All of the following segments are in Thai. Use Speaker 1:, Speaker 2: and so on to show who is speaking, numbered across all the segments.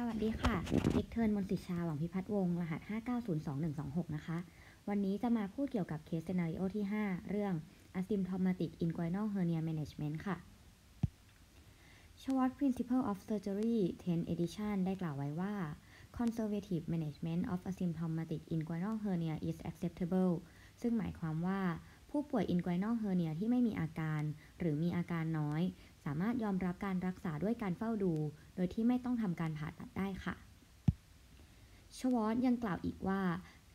Speaker 1: สวัสดีค่ะเอกเทิร์นมนสิชาหวังพิพัฒน์วงศ์รหัส 5902126 นะคะ วันนี้จะมาพูดเกี่ยวกับเคสเซนาริโอที่ 5 เรื่อง asymptomatic inguinal hernia management ค่ะ Schwartz Principle of Surgery 10 edition ได้กล่าวไว้ว่า conservative management of asymptomatic inguinal hernia is acceptable ซึ่งหมายความว่าผู้ป่วย inguinal hernia ที่ไม่มีอาการ หรือมีอาการน้อย สามารถยอมรับการรักษาด้วยการเฝ้าดู โดยที่ไม่ต้องทำการผ่าตัดได้ค่ะ ชวอตยังกล่าวอีกว่า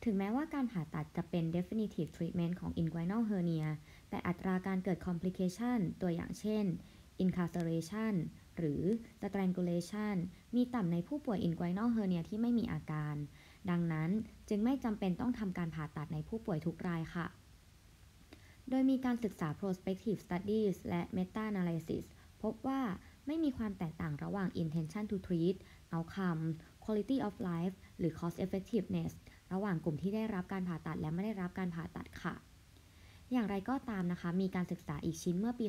Speaker 1: ถึงแม้ว่าการผ่าตัดจะเป็น definitive treatment ของ inguinal hernia แต่อัตราการเกิด complication ตัวอย่างเช่น incarceration หรือ strangulation มีต่ำในผู้ป่วย inguinal hernia ที่ไม่มีอาการ ดังนั้นจึงไม่จำเป็นต้องทำการผ่าตัดในผู้ป่วยทุกรายค่ะ โดยมีการศึกษา prospective studies และ meta analysis พบว่าไม่มีความแตกต่างระหว่าง intention to treat outcome quality of life หรือ cost effectiveness ระหว่างกลุ่มที่ได้รับการผ่าตัดและไม่ได้รับการผ่าตัดค่ะ อย่างไรก็ตามนะคะ มีการศึกษาอีกชิ้นเมื่อปี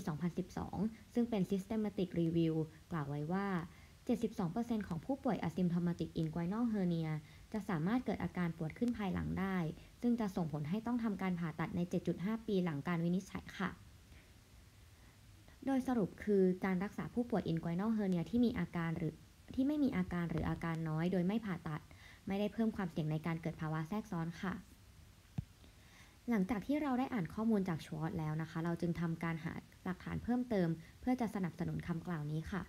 Speaker 1: 2012 ซึ่งเป็น systematic review กล่าวไว้ว่า 72%ของผู้ป่วย asymptomatic inguinal hernia จะสามารถเกิดอาการปวดขึ้นภายหลังได้ ซึ่งจะส่งผลให้ต้องทำการผ่าตัดใน 7.5 ปีหลังการวินิจฉัยค่ะ โดยสรุปคือการรักษาผู้ป่วย inguinal hernia ที่มีอาการหรือที่ไม่มีอาการหรืออาการน้อย โดยไม่ผ่าตัด ไม่ได้เพิ่มความเสี่ยงในการเกิดภาวะแทรกซ้อนค่ะ หลังจากที่เราได้อ่านข้อมูลจากชวอตแล้วนะคะ เราจึงทำการหาหลักฐานเพิ่มเติม เพื่อจะสนับสนุนคำกล่าวนี้ค่ะ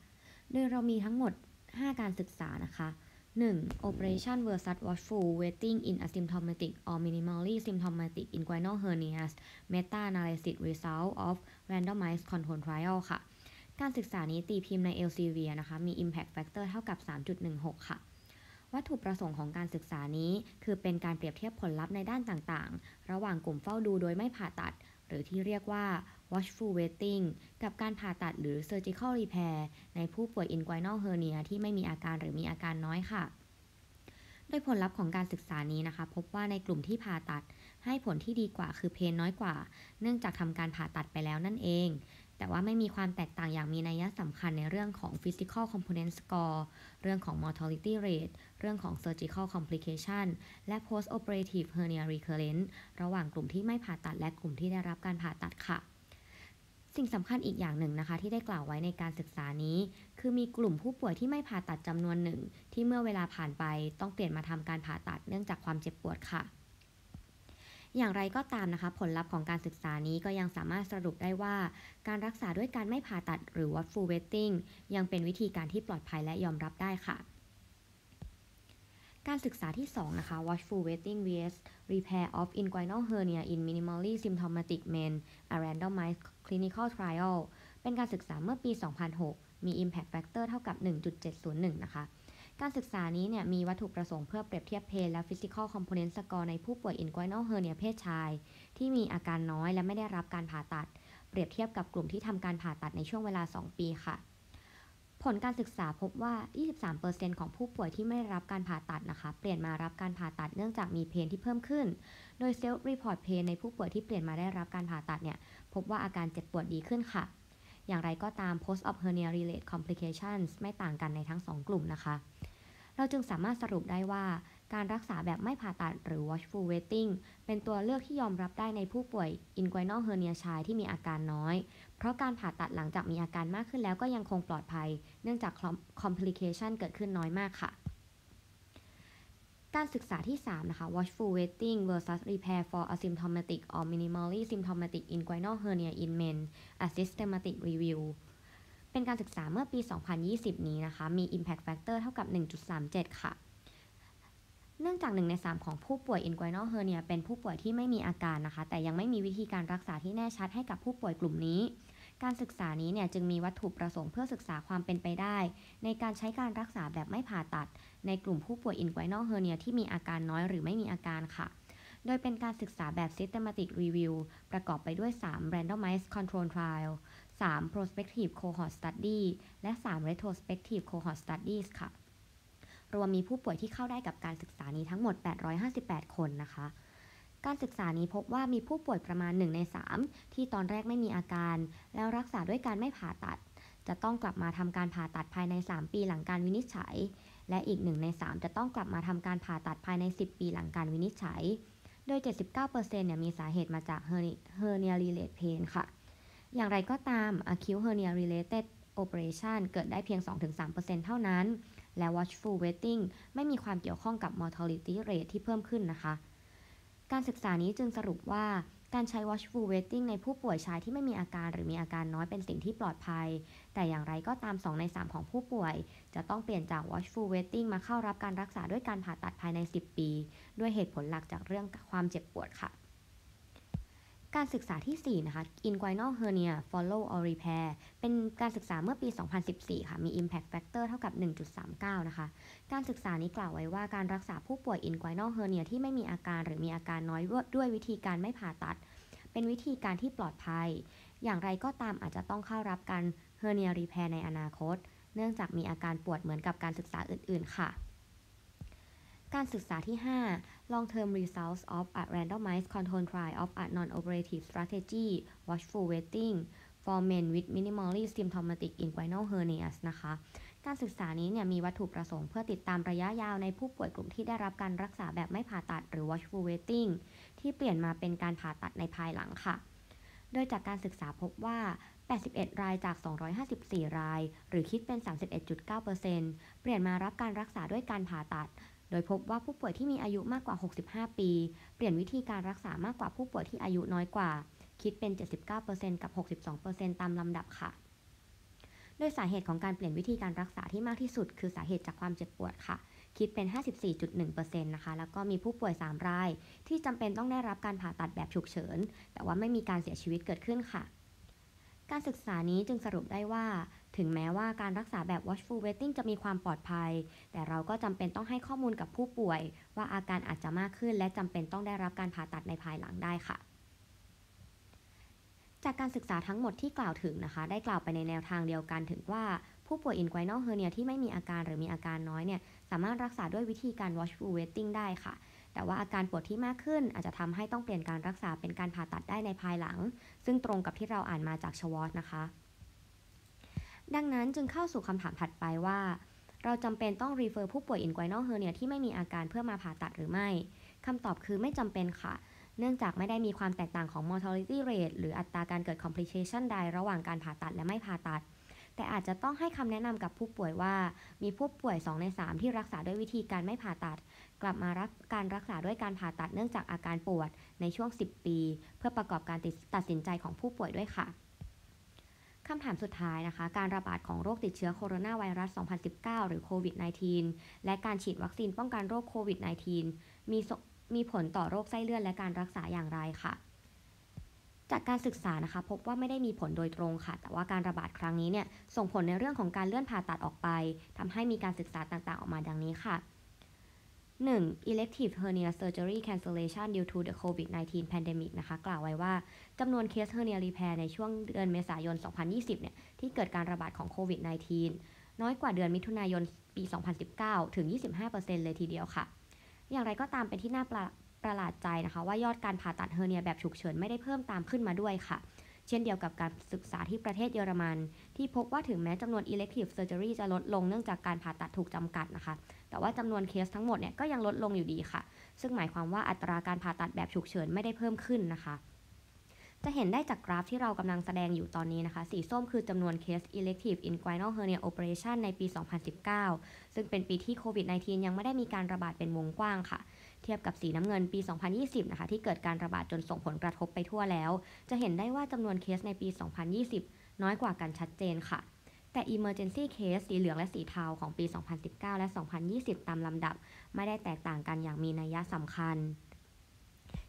Speaker 1: โดยเรามีทั้งหมด 5 การศึกษานะคะ 1. Operation versus watchful waiting in asymptomatic or minimally symptomatic inguinal hernias meta-analysis result of randomized control trial ค่ะ การศึกษานี้ตีพิมพ์ใน Elsevier นะคะ มี impact factor เท่ากับ 3.16 ค่ะ วัตถุประสงค์ของการศึกษานี้ คือเป็นการเปรียบเทียบผลลัพธ์ในด้านต่างๆ ระหว่างกลุ่มเฝ้าดูโดยไม่ผ่าตัด หรือที่เรียกว่า watchful waiting กับการผ่าตัดหรือ surgical repair ในผู้ป่วย inguinal hernia ที่ไม่มีอาการหรือมีอาการน้อยค่ะ โดยผลลัพธ์ของการศึกษานี้นะคะ พบว่าในกลุ่มที่ผ่าตัดให้ผลที่ดีกว่าคือเพนน้อยกว่า เนื่องจากทำการผ่าตัดไปแล้วนั่นเอง แต่ว่าไม่มีความแตกต่างอย่างมีนัยสำคัญในเรื่องของ physical component score เรื่องของ mortality rate เรื่องของ surgical complication และ post operative hernia recurrence ระหว่างกลุ่มที่ไม่ผ่าตัดและกลุ่มที่ได้รับการผ่าตัดค่ะ สิ่งสำคัญอีกอย่างหนึ่งนะคะ ที่ได้กล่าวไว้ในการศึกษานี้ คือมีกลุ่มผู้ป่วยที่ไม่ผ่าตัดจำนวนหนึ่ง ที่เมื่อเวลาผ่านไปต้องเปลี่ยนมาทำการผ่าตัดเนื่องจากความเจ็บปวดค่ะ อย่างไรก็ตามนะคะ ผลลัพธ์ของการศึกษานี้ก็ยังสามารถสรุปได้ว่า การรักษาด้วยการไม่ผ่าตัดหรือ watchful waiting ยังเป็นวิธีการที่ปลอดภัยและยอมรับได้ค่ะ การศึกษาที่ 2 นะคะ watchful waiting vs repair of inguinal hernia in minimally symptomatic men a randomized clinical trial เป็นการศึกษาเมื่อปี 2006 มี impact factor เท่ากับ 1.701 นะคะ การศึกษานี้เนี่ยมีวัตถุประสงค์เพื่อเปรียบเทียบเพนและ physical component score ในผู้ป่วย inguinal hernia เพศชาย ที่มีอาการน้อยและไม่ได้รับการผ่าตัด เปรียบเทียบกับกลุ่มที่ทำการผ่าตัดในช่วงเวลา 2 ปีค่ะ ผลการศึกษาพบว่า 23%ของผู้ป่วยที่ไม่ได้รับการผ่าตัดนะคะ เปลี่ยนมารับการผ่าตัดเนื่องจากมีเพนที่เพิ่มขึ้น โดย self report pain ในผู้ป่วยที่เปลี่ยนมาได้รับการผ่าตัดเนี่ยพบว่าอาการเจ็บปวดดีขึ้นค่ะ อย่างไรก็ตาม post op hernia related complications ไม่ต่างกันในทั้ง 2 กลุ่มนะคะ เราจึงสามารถสรุปได้ว่า การรักษาแบบไม่ผ่าตัดหรือ watchful waiting เป็นตัวเลือกที่ยอมรับได้ในผู้ป่วย inguinal hernia ชายที่มีอาการน้อย เพราะการผ่าตัดหลังจากมีอาการมากขึ้นแล้วก็ยังคงปลอดภัย เนื่องจาก complication เกิดขึ้นน้อยมากค่ะ การศึกษาที่ 3 นะคะ watchful waiting versus repair for asymptomatic or minimally symptomatic inguinal hernia in men a systematic review เป็นการศึกษาเมื่อปี 2020 นี้นะคะ มี impact factor เท่ากับ 1.37 ค่ะ เนื่องจาก 1 ใน 3 ของผู้ป่วย inguinal hernia เป็นผู้ป่วยที่ไม่มีอาการนะคะ แต่ยังไม่มีวิธีการรักษาที่แน่ชัดให้กับผู้ป่วยกลุ่มนี้ การศึกษานี้เนี่ยจึงมีวัตถุประสงค์เพื่อศึกษาความเป็นไปได้ ในการใช้การรักษาแบบไม่ผ่าตัด ในกลุ่มผู้ป่วย inguinal hernia ที่มีอาการน้อยหรือไม่มีอาการค่ะ โดยเป็นการศึกษาแบบ systematic review ประกอบไปด้วย 3 randomized control trial 3 prospective cohort study และ 3 retrospective cohort studies ค่ะ รวมมีผู้ป่วยที่เข้าได้กับการศึกษานี้ทั้งหมด 858 คนนะคะ การศึกษานี้พบว่ามีผู้ป่วยประมาณ 1 ใน 3 ที่ตอนแรกไม่มีอาการ แล้วรักษาด้วยการไม่ผ่าตัด จะต้องกลับมาทำการผ่าตัดภายใน 3 ปีหลังการวินิจฉัย และอีก 1 ใน 3 จะต้องกลับมาทำการผ่าตัดภายใน 10 ปีหลังการวินิจฉัย โดย 79%เนี่ยมีสาเหตุมาจาก hernia related pain ค่ะ อย่างไรก็ตาม acute hernia related operation เกิดได้เพียง 2-3%เท่านั้น และ watchful waiting ไม่มีความเกี่ยวข้องกับ mortality rate ที่เพิ่มขึ้นนะคะ การศึกษานี้จึงสรุปว่าการใช้ watchful waiting ในผู้ป่วยชายที่ไม่มีอาการหรือมีอาการน้อยเป็นสิ่งที่ปลอดภัย แต่อย่างไรก็ตาม 2 ใน 3 ของผู้ป่วย จะต้องเปลี่ยนจาก watchful waiting มาเข้ารับการรักษาด้วยการผ่าตัดภายใน 10 ปี ด้วยเหตุผลหลักจากเรื่องความเจ็บปวดค่ะ การศึกษาที่ 4 นะคะ inguinal hernia follow or repair เป็นการศึกษาเมื่อปี 2014 ค่ะ มี impact factor เท่ากับ 1.39 นะคะ การศึกษานี้กล่าวไว้ว่าการรักษาผู้ป่วย inguinal hernia ที่ไม่มีอาการหรือมีอาการน้อยด้วยวิธีการไม่ผ่าตัด เป็นวิธีการที่ปลอดภัย อย่างไรก็ตามอาจจะต้องเข้ารับการ hernia repair ในอนาคต เนื่องจากมีอาการปวดเหมือนกับการศึกษาอื่น ๆ ค่ะ การศึกษาที่ 5 long term results of a randomized control trial of a non-operative strategy watchful waiting for men with minimally symptomatic inguinal hernias นะคะ การศึกษานี้เนี่ยมีวัตถุประสงค์เพื่อติดตามระยะยาวในผู้ป่วยกลุ่มที่ได้รับการรักษาแบบไม่ผ่าตัดหรือ watchful waiting ที่เปลี่ยนมาเป็นการผ่าตัดในภายหลังค่ะ โดยจากการศึกษาพบว่า 81 รายจาก 254 ราย หรือคิดเป็น 31.9%เปลี่ยนมารับการรักษาด้วยการผ่าตัด ดยพบว่าผู้ป่วยที่มีอายุมากกว่า 65 ปี เปลี่ยนวิธีการรักษามากกว่าผู้ป่วยที่อายุน้อยกว่า คิดเป็น 79%กับ 62%ตามลำดับค่ะ โดยสาเหตุของการเปลี่ยนวิธีการรักษาที่มากที่สุด คือสาเหตุจากความเจ็บปวดค่ะ คิดเป็น 54.1%นะคะ แล้วก็มีผู้ป่วย 3 ราย ที่จำเป็นต้องได้รับการผ่าตัดแบบฉุกเฉิน แต่ว่าไม่มีการเสียชีวิตเกิดขึ้นค่ะ การศึกษานี้จึงสรุปได้ว่า ถึงแม้ว่าการรักษาแบบ watchful waiting จะมีความปลอดภัย แต่เราก็จำเป็นต้องให้ข้อมูลกับผู้ป่วย ว่าอาการอาจจะมากขึ้น และจำเป็นต้องได้รับการผ่าตัดในภายหลังได้ค่ะจากการศึกษาทั้งหมดที่กล่าวถึงนะคะ ได้กล่าวไปในแนวทางเดียวกันถึงว่าผู้ป่วย inguinal hernia ที่ไม่มีอาการหรือมีอาการน้อยเนี่ย สามารถรักษาด้วยวิธีการ watchful waiting ได้ค่ะ แต่ว่าอาการปวดที่มากขึ้นอาจจะทำให้ต้องเปลี่ยนการรักษาเป็นการผ่าตัดได้ในภายหลัง ซึ่งตรงกับที่เราอ่านมาจากชวอตนะคะ ดังนั้นจึงเข้าสู่คำถามถัดไปว่า เราจำเป็นต้อง refer ผู้ป่วย inguinal hernia ที่ไม่มีอาการเพื่อมาผ่าตัดหรือไม่คำตอบคือไม่จำเป็นค่ะ เนื่องจากไม่ได้มีความแตกต่างของ mortality rate หรืออัตราการเกิด complication ใดระหว่างการผ่าตัดและไม่ผ่าตัด แต่อาจจะต้องให้คำแนะนำกับผู้ป่วยว่า มีผู้ป่วย 2 ใน 3 ที่รักษาด้วยวิธีการไม่ผ่าตัด กลับมารับการรักษาด้วยการผ่าตัดเนื่องจากอาการปวดในช่วง 10 ปี เพื่อประกอบการตัดสินใจของผู้ป่วยด้วยค่ะคำถามสุดท้ายนะคะ การระบาดของโรคติดเชื้อโคโรนาไวรัส 2019 หรือโควิด -19 และการฉีดวัคซีนป้องกันโรคโควิด -19 มีมีผลต่อโรคไส้เลื่อนและการรักษาอย่างไรค่ะ จากการศึกษานะคะ พบว่าไม่ได้มีผลโดยตรงค่ะ แต่ว่าการระบาดครั้งนี้เนี่ยส่งผลในเรื่องของการเลื่อนผ่าตัดออกไปทำให้มีการศึกษาต่างๆ ออกมาดังนี้ค่ะ 1. elective hernia surgery cancellation due to the COVID-19 pandemic นะคะ กล่าวไว้ว่าจำนวนเคส hernia repair ในช่วงเดือนเมษายน 2020 เนี่ย ที่เกิดการระบาดของโควิด -19 น้อยกว่าเดือนมิถุนายนปี 2019 ถึง 25%เลยทีเดียวค่ะ อย่างไรก็ตามเป็นที่น่า ประหลาดใจนะคะ ว่ายอดการผ่าตัดเฮอร์เนียแบบฉุกเฉินไม่ได้เพิ่มตามขึ้นมาด้วยค่ะ เช่นเดียวกับการศึกษาที่ประเทศเยอรมัน ที่พบว่าถึงแม้จำนวน elective surgery จะลดลงเนื่องจากการผ่าตัดถูกจำกัดนะคะ แต่ว่าจำนวนเคสทั้งหมดเนี่ยก็ยังลดลงอยู่ดีค่ะ ซึ่งหมายความว่าอัตราการผ่าตัดแบบฉุกเฉินไม่ได้เพิ่มขึ้นนะคะจะเห็นได้จากกราฟที่เรากำลังแสดงอยู่ตอนนี้นะคะ สีส้มคือจำนวนเคส elective inguinal hernia operation ในปี 2019 ซึ่งเป็นปีที่โควิด -19 ยังไม่ได้มีการระบาดเป็นวงกว้างค่ะ เทียบกับสีน้ำเงินปี 2020 นะคะที่เกิดการระบาดจนส่งผลกระทบไปทั่วแล้ว จะเห็นได้ว่าจำนวนเคสในปี 2020 น้อยกว่ากันชัดเจนค่ะ แต่ emergency case สีเหลืองและสีเทาของปี 2019 และ 2020 ตามลำดับ ไม่ได้แตกต่างกันอย่างมีนัยสำคัญ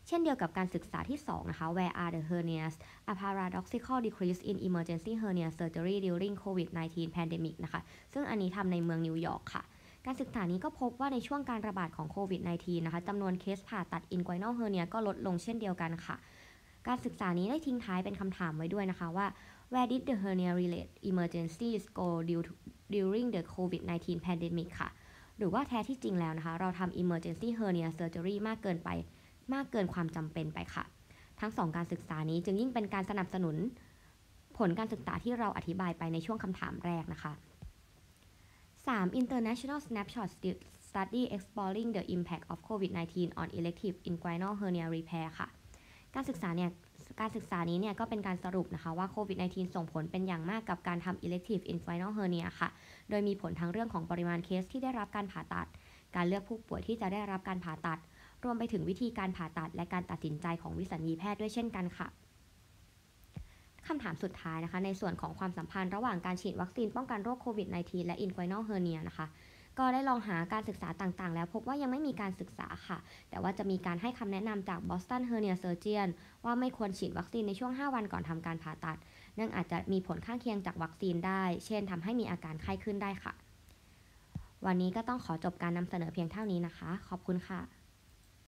Speaker 1: เช่นเดียวกับการศึกษาที่ 2 นะคะ Where are the hernias a paradoxical decrease in emergency hernia surgery during COVID-19 pandemic นะคะ ซึ่งอันนี้ทำในเมืองนิวยอร์กค่ะ การศึกษานี้ก็พบว่าในช่วงการระบาดของโควิด -19 นะคะจำนวนเคสผ่าตัด inguinal hernia ก็ลดลงเช่นเดียวกันค่ะ การศึกษานี้ได้ทิ้งท้ายเป็นคำถามไว้ด้วยนะคะว่า Where did the hernia related emergencies go during the COVID-19 pandemic ค่ะ หรือว่าแท้ที่จริงแล้วนะคะ เราทำ emergency hernia surgery มากเกินไป มากเกินความจำเป็นไปค่ะ ทั้งสองการศึกษานี้จึงยิ่งเป็นการสนับสนุน ผลการศึกษาที่เราอธิบายไปในช่วงคำถามแรกนะคะ 3. International Snapshot Study Exploring the Impact of COVID-19 on Elective Inguinal Hernia Repair ค่ะ การศึกษาเนี่ยการศึกษานี้เนี่ยก็เป็นการสรุปนะคะว่าโควิด -19 ส่งผลเป็นอย่างมากกับการทำ elective inguinal hernia ค่ะ โดยมีผลทั้งเรื่องของปริมาณเคสที่ได้รับการผ่าตัด การเลือกผู้ป่วยที่จะได้รับการผ่าตัด รวมไปถึงวิธีการผ่าตัดและการตัดสินใจของวิสัญญีแพทย์ด้วยเช่นกันค่ะ คำถามสุดท้ายนะคะ ในส่วนของความสัมพันธ์ระหว่างการฉีดวัคซีนป้องกันโรคโควิด -19 และ inguinal hernia นะคะ ก็ได้ลองหาการศึกษาต่างๆ แล้วพบว่ายังไม่มีการศึกษาค่ะ แต่ว่าจะมีการให้คำแนะนำจาก Boston Hernia Surgeon ว่าไม่ควรฉีดวัคซีนในช่วง 5 วันก่อนทำการผ่าตัด เนื่องอาจจะมีผลข้างเคียงจากวัคซีนได้ เช่นทำให้มีอาการไข้ขึ้นได้ค่ะ วันนี้ก็ต้องขอจบการนำเสนอเพียงเท่านี้นะคะ ขอบคุณค่ะ